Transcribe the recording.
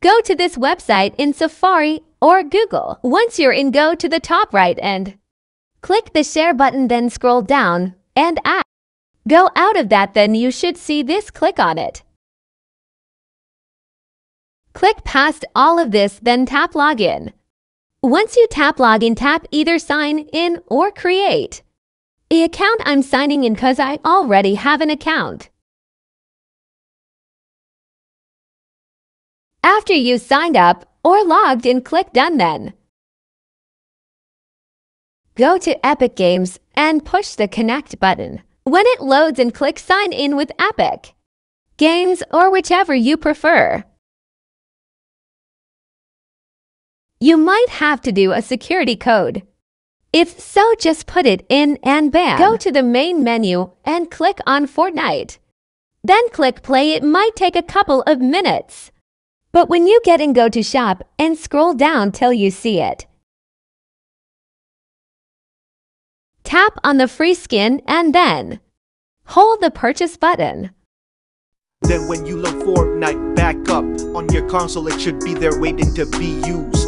Go to this website in Safari or Google. Once you're in, go to the top right and click the share button, then scroll down and add. Go out of that, then you should see this. Click on it. Click past all of this, then tap Login. Once you tap Login, tap either Sign in or Create. The account I'm signing in because I already have an account. After you signed up or logged in, click Done then. Go to Epic Games and push the Connect button. When it loads and click Sign in with Epic Games or whichever you prefer. You might have to do a security code. If so, just put it in and bam. Go to the main menu and click on Fortnite. Then click play. It might take a couple of minutes. But when you get in, go to shop and scroll down till you see it. Tap on the free skin and then hold the purchase button. Then when you load Fortnite back up on your console, it should be there waiting to be used.